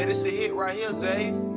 Yeah, this a hit right here, Zay.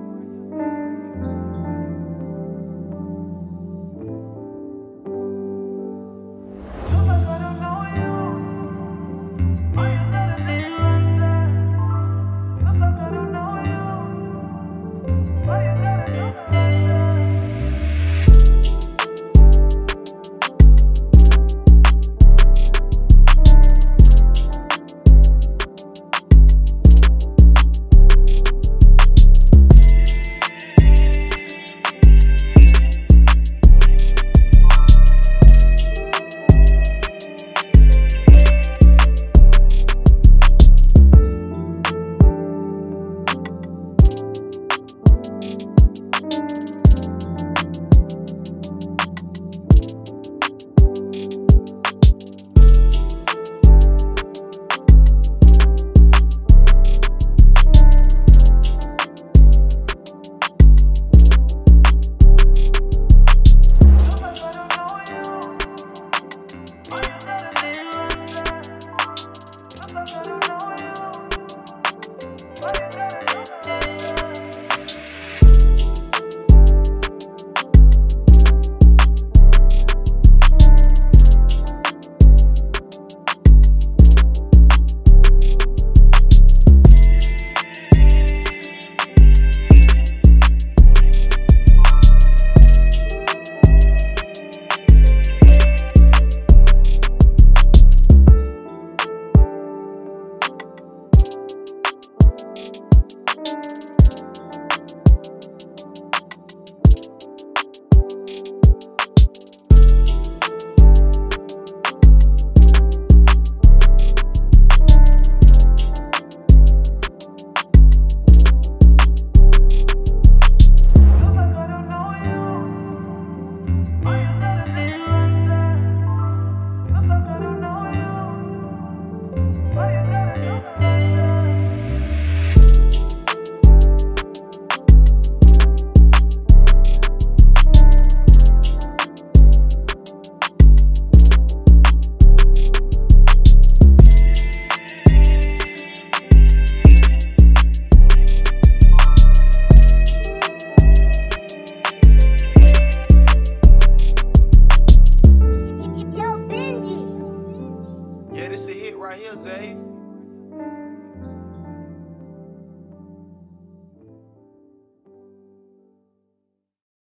Right here, Zay.